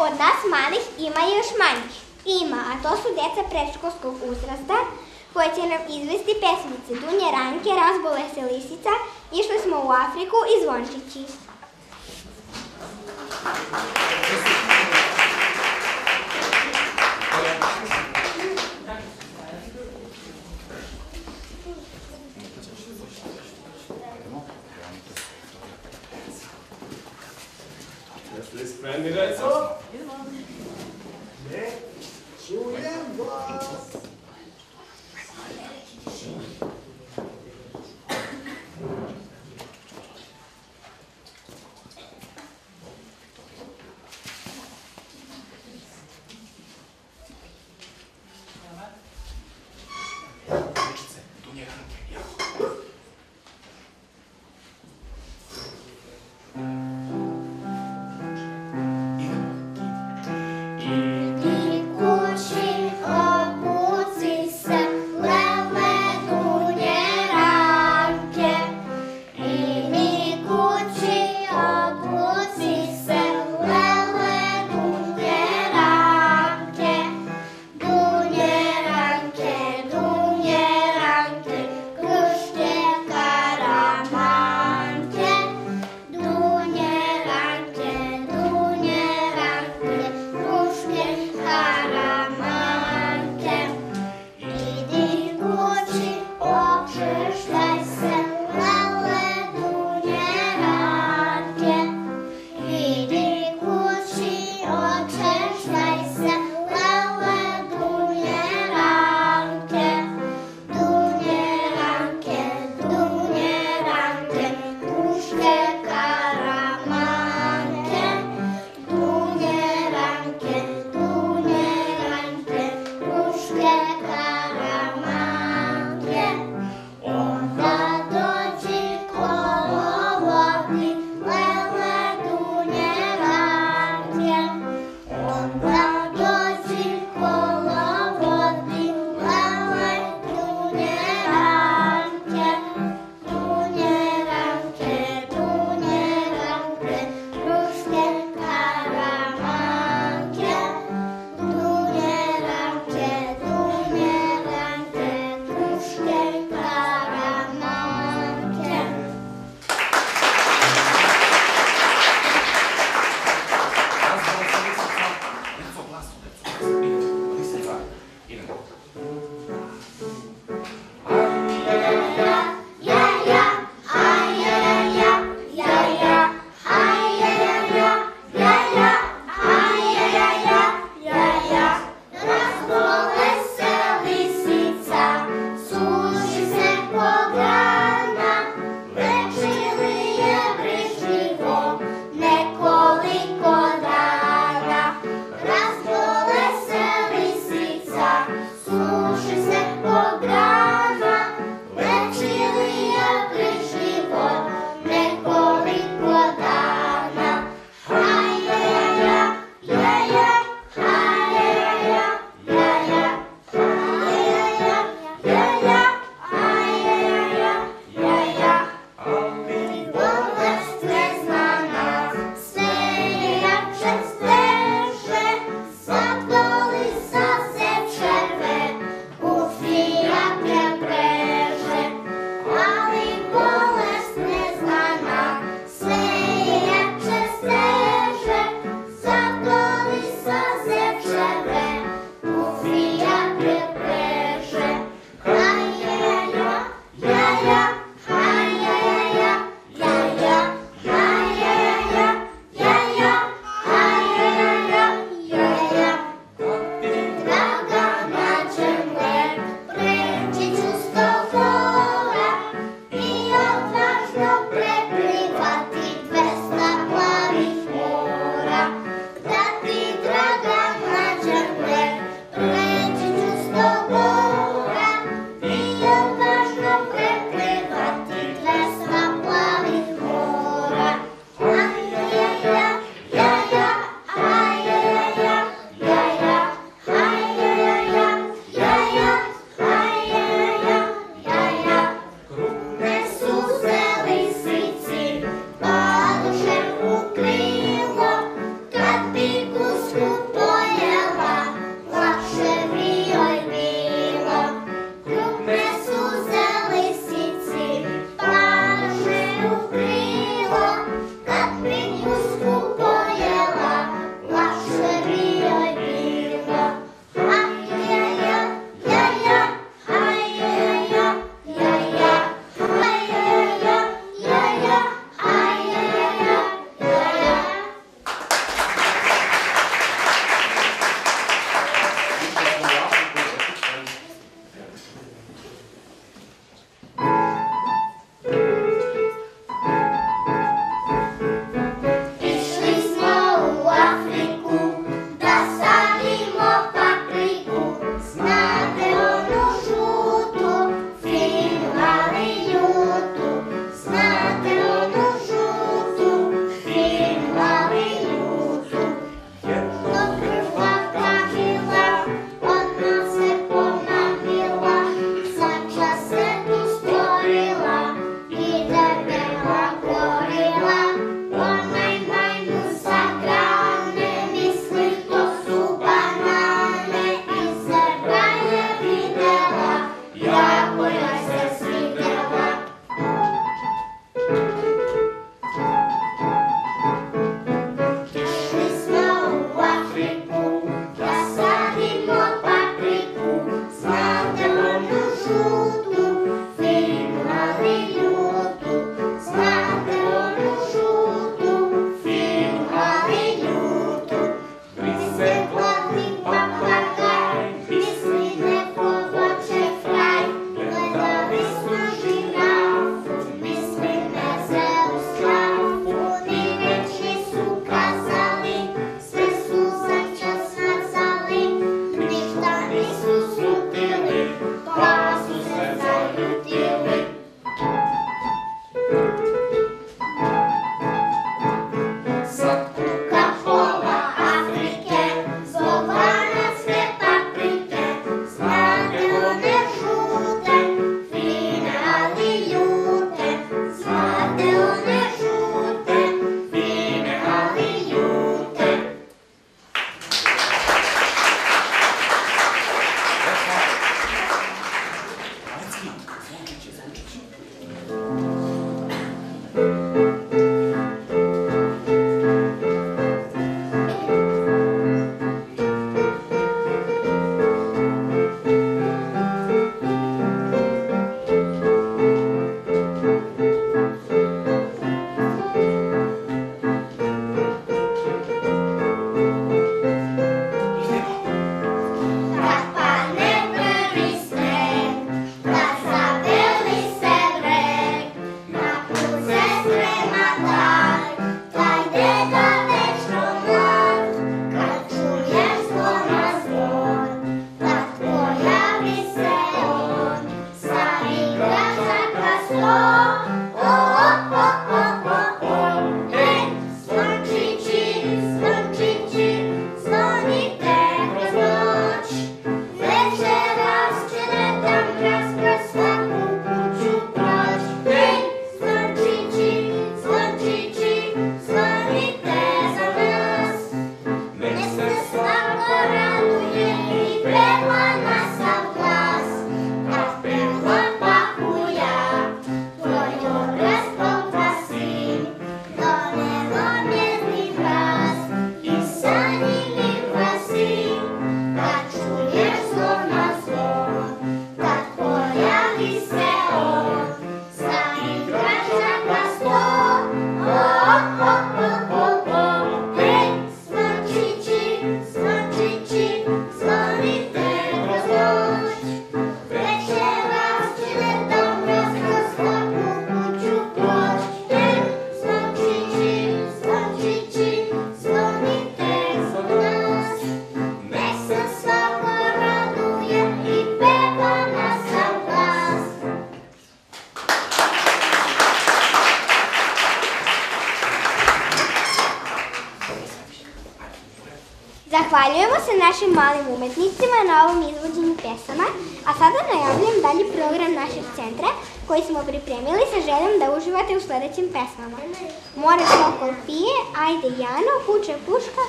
Od nas malih ima još manjih. Ima, a to su deca predškolskog uzrasta koje će nam izvesti pesmice Dunje ranke, razbole se lisica, išli smo u Afriku i zvončići. Jeste li spremni, deco? Whoa. Gracias. Zahvaljujemo se našim malim umetnicima na ovom izvođenju pesama, a sada najavljujem dalji program našeg centra koji smo pripremili sa željom da uživate u sledećim pesmama. More sokol pije, ajde Jano, kuće puška,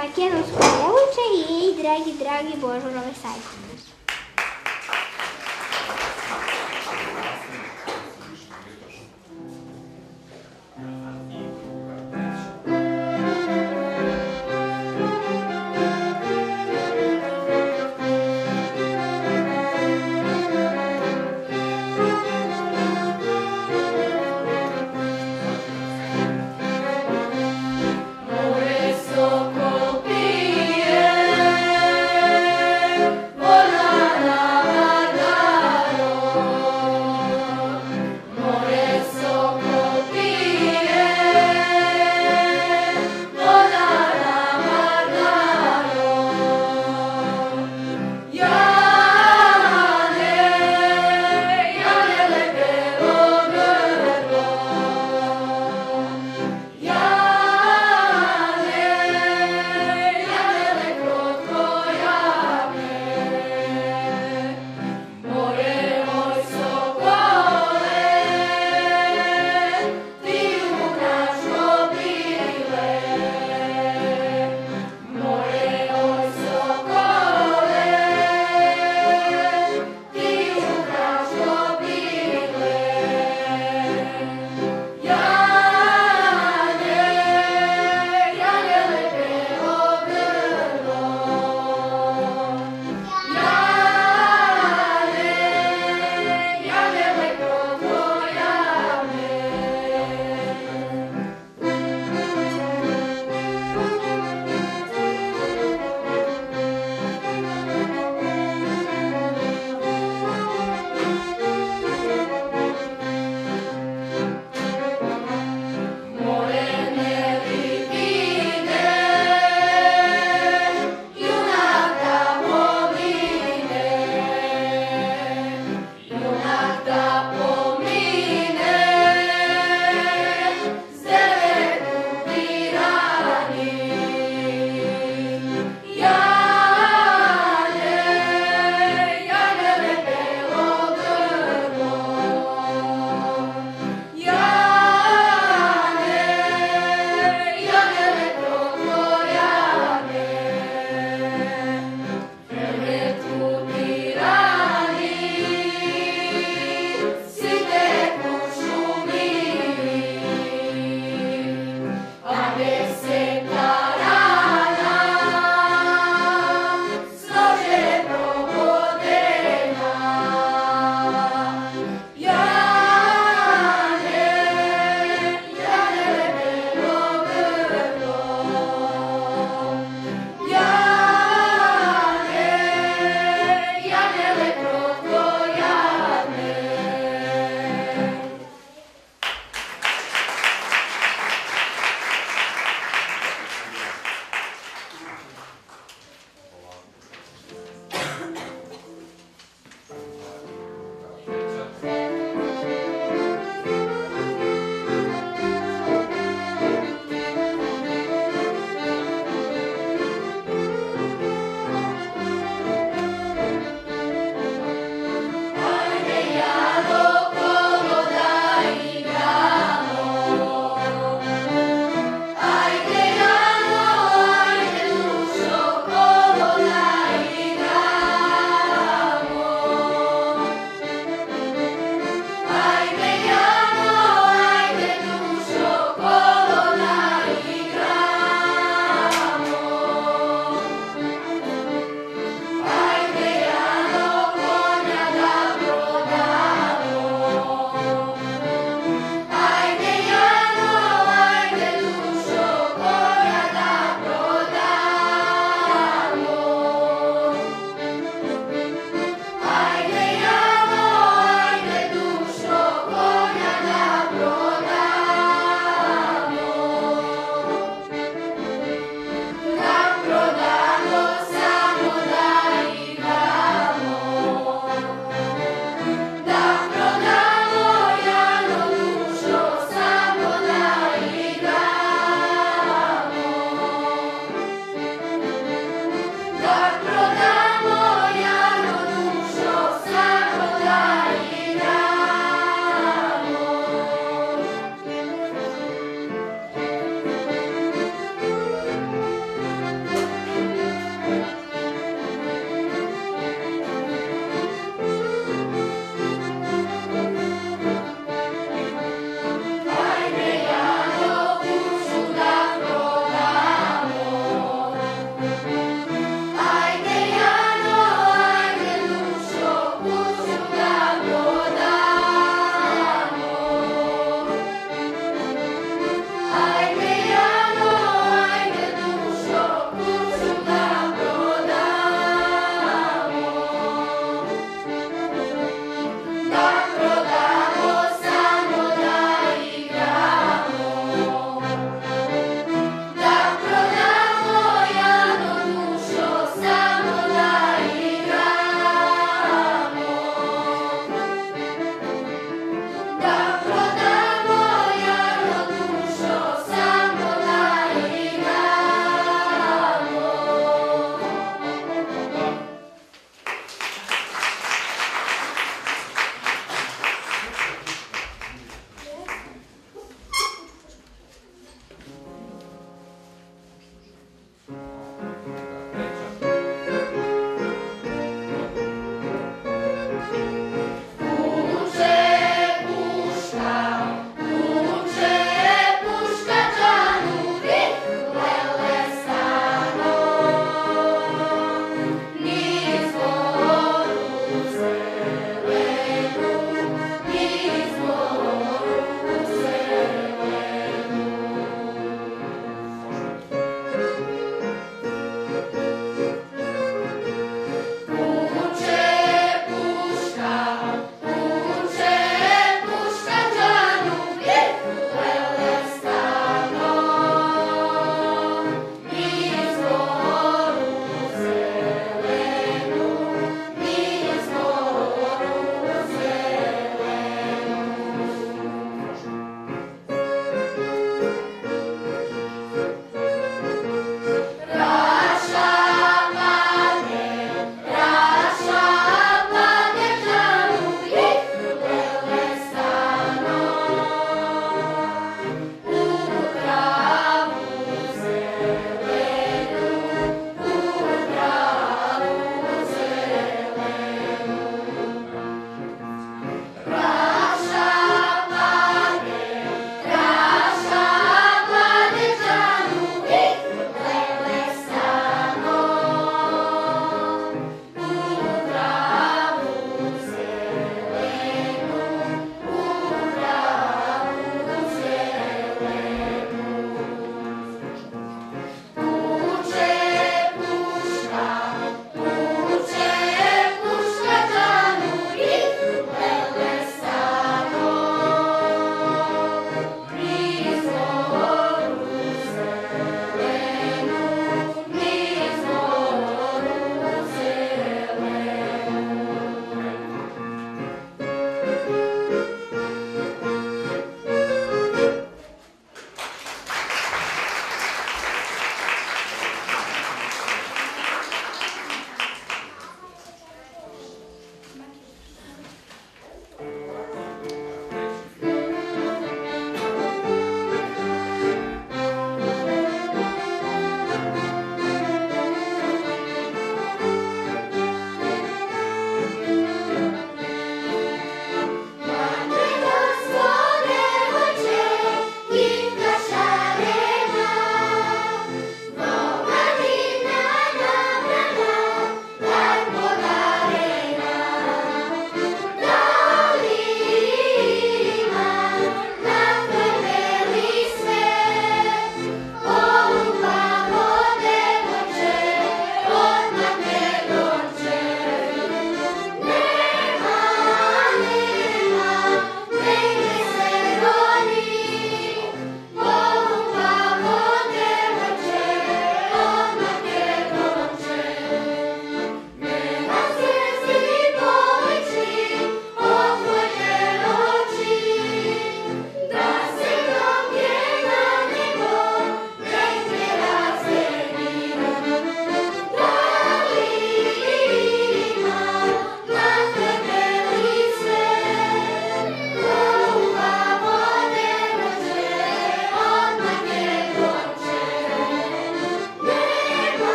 makedonsko djevojče i ej dragi, dragi Božurove sajte.